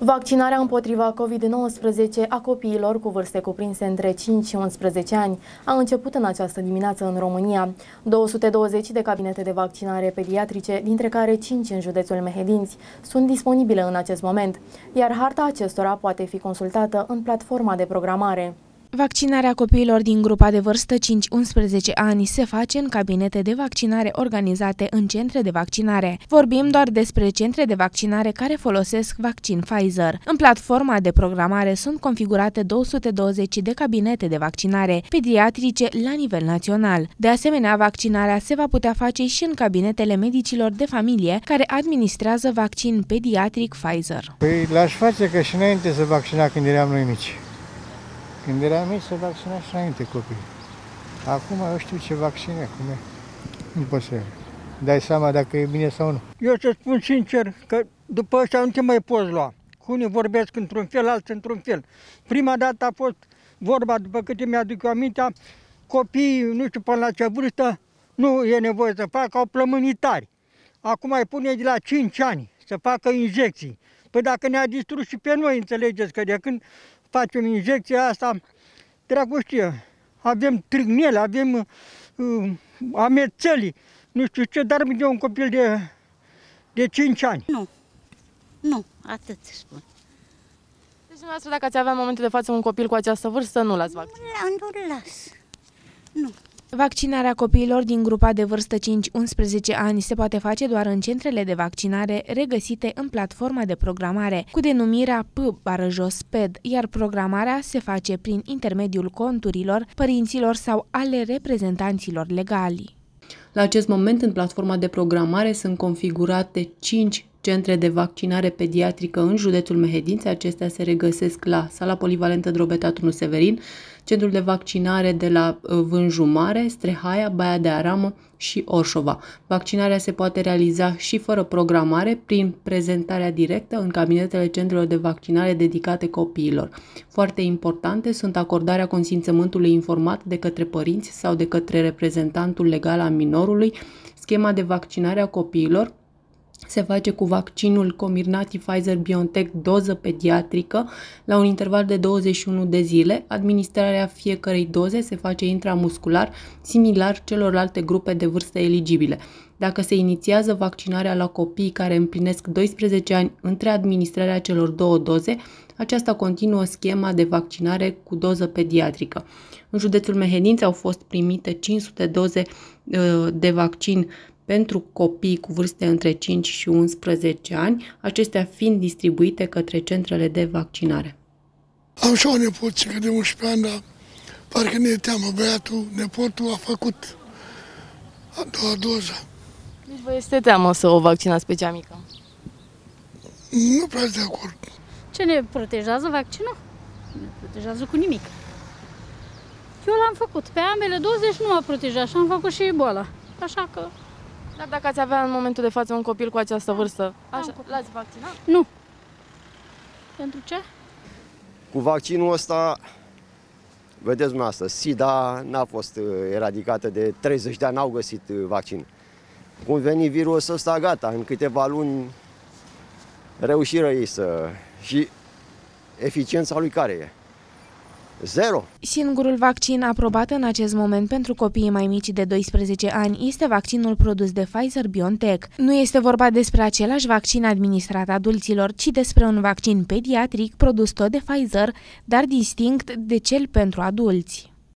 Vaccinarea împotriva COVID-19 a copiilor cu vârste cuprinse între 5 și 11 ani a început în această dimineață în România. 220 de cabinete de vaccinare pediatrice, dintre care 5 în județul Mehedinți, sunt disponibile în acest moment, iar harta acestora poate fi consultată în platforma de programare. Vaccinarea copiilor din grupa de vârstă 5-11 ani se face în cabinete de vaccinare organizate în centre de vaccinare. Vorbim doar despre centre de vaccinare care folosesc vaccin Pfizer. În platforma de programare sunt configurate 220 de cabinete de vaccinare pediatrice la nivel național. De asemenea, vaccinarea se va putea face și în cabinetele medicilor de familie care administrează vaccin pediatric Pfizer. Păi l-aș face că și înainte să vaccina când eram noi mici. Când eram mic se vaccina și înainte copii. Acum eu știu ce vaccine, cum e. Nu poți să dai seama dacă e bine sau nu. Eu să spun sincer că după ăștia nu te mai poți lua. Cu unii vorbesc într-un fel, alții într-un fel. Prima dată a fost vorba, după câte mi-aduc eu amintea, copiii, nu știu până la ce vârstă, nu e nevoie să facă, au plămânii tari. Acum îi pune de la 5 ani să facă injecții. Păi dacă ne-a distrus și pe noi, înțelegeți, că de când facem injecția asta, dracu știe, avem trâgnele, avem uh, amețelii, nu știu ce, dar de un copil de, de 5 ani. Nu, nu, atât spun. Deci, dumneavoastră, dacă ați avea în momentul de față un copil cu această vârstă, nu l-ați vaccinat? Nu, nu las. Nu. Vaccinarea copiilor din grupa de vârstă 5-11 ani se poate face doar în centrele de vaccinare regăsite în platforma de programare cu denumirea P-PED, iar programarea se face prin intermediul conturilor părinților sau ale reprezentanților legali. La acest moment, în platforma de programare sunt configurate 5 centre de vaccinare pediatrică în județul Mehedințe. Acestea se regăsesc la Sala Polivalentă Drobeta Turnu Severin, Centrul de Vaccinare de la uh, Vânjumare, Strehaia, Baia de Aramă și Orșova. Vaccinarea se poate realiza și fără programare prin prezentarea directă în cabinetele centrelor de vaccinare dedicate copiilor. Foarte importante sunt acordarea consimțământului informat de către părinți sau de către reprezentantul legal al minorului, schema de vaccinare a copiilor, se face cu vaccinul Comirnaty Pfizer-BioNTech doză pediatrică la un interval de 21 de zile. Administrarea fiecărei doze se face intramuscular, similar celorlalte grupe de vârstă eligibile. Dacă se inițiază vaccinarea la copii care împlinesc 12 ani între administrarea celor două doze, aceasta continuă schema de vaccinare cu doză pediatrică. În județul Mehedinți au fost primite 500 doze uh, de vaccin pentru copii cu vârste între 5 și 11 ani, acestea fiind distribuite către centrele de vaccinare. Am și o nepoțică de 11 ani, dar parcă ne e teamă. Băiatul, nepotul a făcut a doua doză. Deci vă este teamă să o vaccinați pe cea mică? Nu prea de acord. Ce ne protejează vaccinul? Nu ne protejează cu nimic. Eu l-am făcut. Pe ambele doze și nu m-a protejat și am făcut și boala. Așa că dar dacă ați avea în momentul de față un copil cu această vârstă, așa, l-ați vaccinat? Nu. Pentru ce? Cu vaccinul ăsta, vedeți dumneavoastră, SIDA n-a fost uh, eradicată de 30 de ani, n-au găsit uh, vaccin. Cum veni virusul ăsta, gata, în câteva luni reușiră ei să... Și eficiența lui care e? Zero. Singurul vaccin aprobat în acest moment pentru copiii mai mici de 12 ani este vaccinul produs de Pfizer-BioNTech. Nu este vorba despre același vaccin administrat adulților, ci despre un vaccin pediatric produs tot de Pfizer, dar distinct de cel pentru adulți.